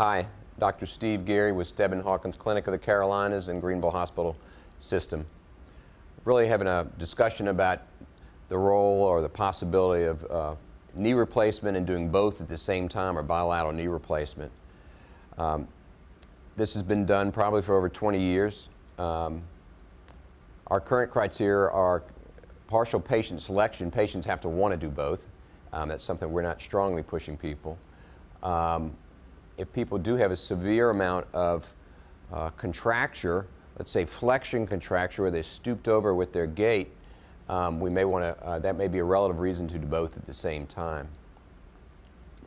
Hi, Dr. Steve Geary with Steadman Hawkins Clinic of the Carolinas and Greenville Hospital System. Really having a discussion about the role or the possibility of uh, knee replacement and doing both at the same time or bilateral knee replacement. Um, this has been done probably for over 20 years. Um, our current criteria are partial patient selection. Patients have to want to do both. Um, that's something we're not strongly pushing people. Um, if people do have a severe amount of uh, contracture, let's say flexion contracture where they stooped over with their gait, um, we may want to, uh, that may be a relative reason to do both at the same time.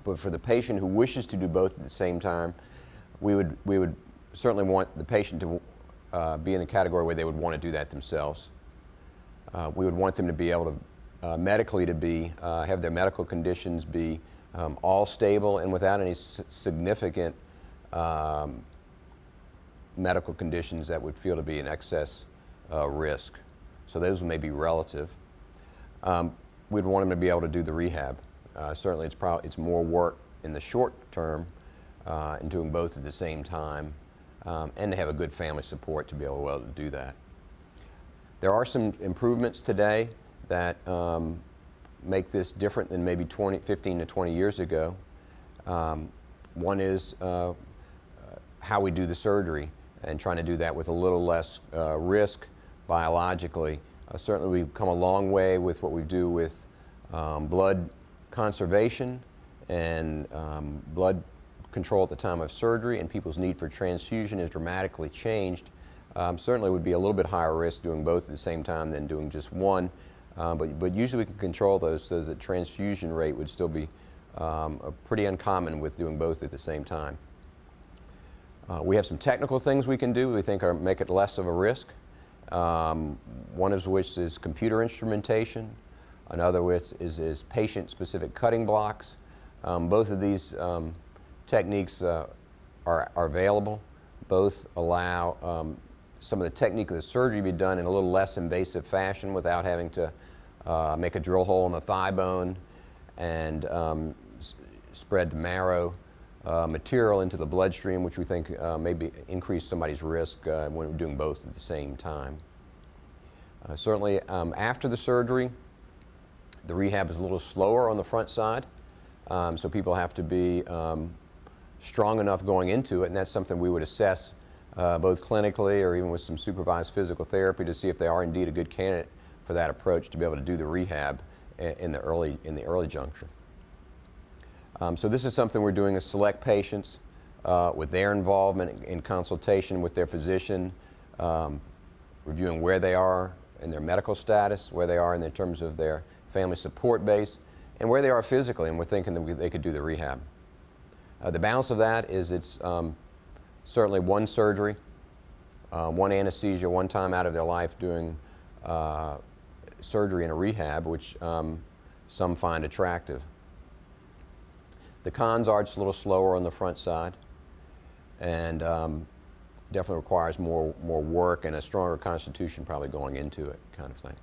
But for the patient who wishes to do both at the same time, we would, we would certainly want the patient to uh, be in a category where they would want to do that themselves. Uh, we would want them to be able to, uh, medically to be, uh, have their medical conditions be um, all stable and without any significant um, medical conditions that would feel to be an excess uh, risk. So those may be relative. Um, we'd want them to be able to do the rehab. Uh, certainly it's, it's more work in the short term uh, and doing both at the same time um, and to have a good family support to be able, to do that. There are some improvements today that um, make this different than maybe 20, 15 to 20 years ago. Um, one is uh, how we do the surgery and trying to do that with a little less uh, risk biologically. Uh, certainly we've come a long way with what we do with um, blood conservation and um, blood control at the time of surgery and people's need for transfusion is dramatically changed. Um, certainly would be a little bit higher risk doing both at the same time than doing just one, uh, but, but usually we can control those so the transfusion rate would still be um, pretty uncommon with doing both at the same time. Uh, we have some technical things we can do we think are, make it less of a risk. Um, one of which is computer instrumentation. Another which is, is patient-specific cutting blocks. Um, both of these um, techniques uh, are, are, available. Both allow um, some of the technique of the surgery be done in a little less invasive fashion without having to uh, make a drill hole in the thigh bone and um, spread the marrow uh, material into the bloodstream, which we think uh, maybe increase somebody's risk uh, when we're doing both at the same time. Uh, certainly um, after the surgery, the rehab is a little slower on the front side, um, so people have to be um, strong enough going into it, and that's something we would assess uh, both clinically or even with some supervised physical therapy to see if they are indeed a good candidate for that approach to be able to do the rehab in the early, in the early juncture. Um, so this is something we're doing is select patients uh, with their involvement in consultation with their physician, um, reviewing where they are in their medical status, where they are in terms of their family support base, and where they are physically, and we're thinking that we, they could do the rehab. Uh, the balance of that is it's um, certainly one surgery, uh, one anesthesia, one time out of their life doing uh, surgery in a rehab, which um, some find attractive. The cons are just a little slower on the front side and um, definitely requires more, more work and a stronger constitution probably going into it kind of thing.